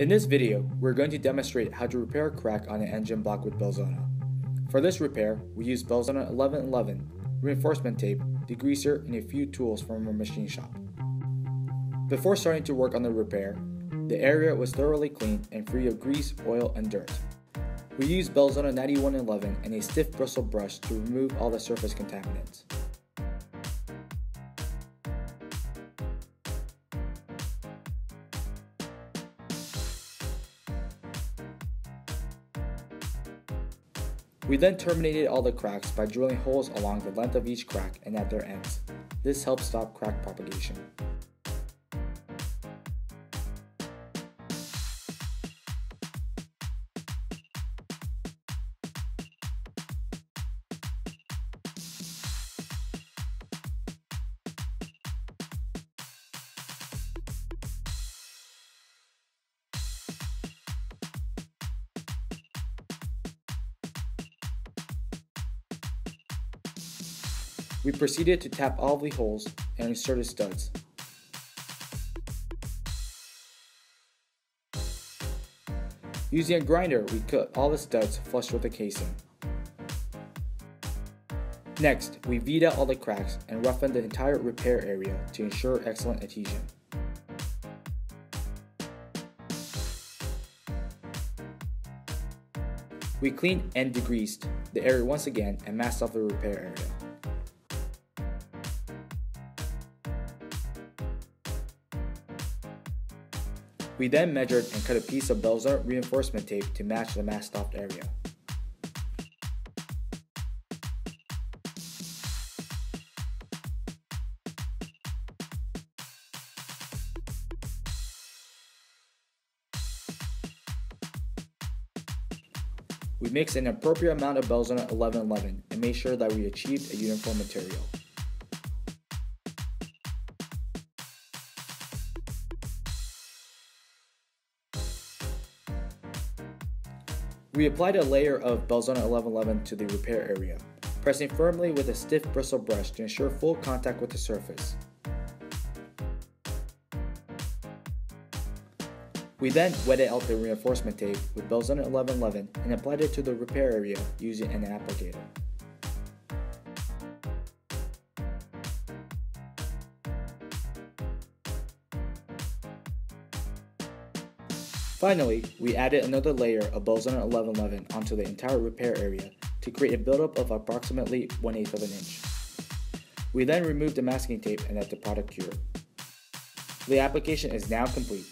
In this video, we're going to demonstrate how to repair a crack on an engine block with Belzona. For this repair, we use Belzona 1111, reinforcement tape, degreaser, and a few tools from our machine shop. Before starting to work on the repair, the area was thoroughly cleaned and free of grease, oil, and dirt. We used Belzona 9111 and a stiff bristle brush to remove all the surface contaminants. We then terminated all the cracks by drilling holes along the length of each crack and at their ends. This helps stop crack propagation. We proceeded to tap all the holes and inserted studs. Using a grinder, we cut all the studs flush with the casing. Next, we V'd out all the cracks and roughened the entire repair area to ensure excellent adhesion. We cleaned and degreased the area once again and masked off the repair area. We then measured and cut a piece of Belzona reinforcement tape to match the masked off area. We mixed an appropriate amount of Belzona 1111 and made sure that we achieved a uniform material. We applied a layer of Belzona 1111 to the repair area, pressing firmly with a stiff bristle brush to ensure full contact with the surface. We then wetted out the reinforcement tape with Belzona 1111 and applied it to the repair area using an applicator. Finally, we added another layer of Belzona 1111 onto the entire repair area to create a buildup of approximately 1 8 of an inch. We then removed the masking tape and let the product cure. The application is now complete.